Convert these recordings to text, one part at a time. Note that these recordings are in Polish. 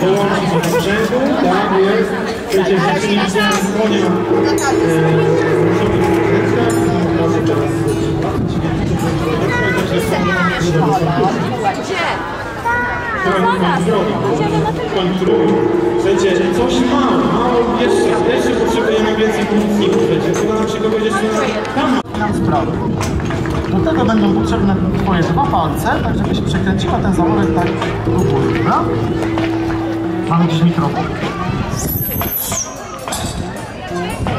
dołączyć do sprzętu, tak jest. Przecież widziałem konia rękach, Słuchajcie, coś mało, mało jeszcze, jeszcze potrzebujemy więcej pomocników, wiecie, chyba nam się kogoś jeszcze tam Do tego będą potrzebne Twoje dwa palce, tak żebyś przekręciła ten zaworek tak do góry, dobra? Mamy gdzieś mikrofon.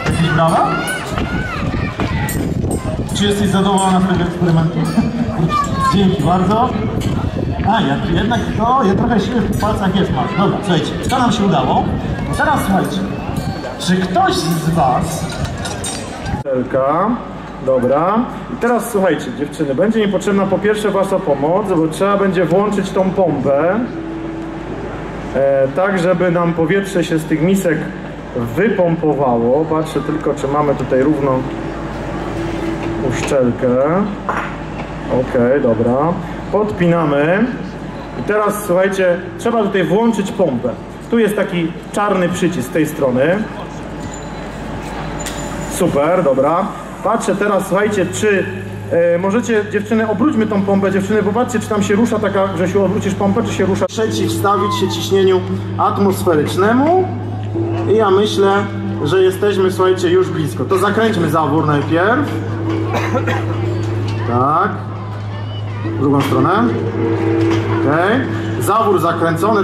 Jakieś brawa? Czy jesteś zadowolona z tego eksperymentu? Dzięki bardzo. A, jak jednak to, ja trochę siły w palcach jest masz. Dobra, słuchajcie, to nam się udało. Teraz słuchajcie, czy ktoś z Was Elka. Dobra. I teraz słuchajcie, dziewczyny, będzie mi potrzebna po pierwsze wasza pomoc, bo trzeba będzie włączyć tą pompę, e, tak żeby nam powietrze się z tych misek wypompowało. Patrzę tylko, czy mamy tutaj równą uszczelkę. Ok, dobra. Podpinamy. I teraz słuchajcie, trzeba tutaj włączyć pompę. Tu jest taki czarny przycisk z tej strony. Super, dobra. Patrzę teraz, słuchajcie, czy e, możecie, dziewczyny, obróćmy tą pompę, dziewczyny, popatrzcie, czy tam się rusza taka, Grzesiu, odwrócisz pompę, czy się rusza. Przeciwstawić się ciśnieniu atmosferycznemu i ja myślę, że jesteśmy, słuchajcie, już blisko. To zakręćmy zawór najpierw. Tak. W drugą stronę. Ok. Zawór zakręcony.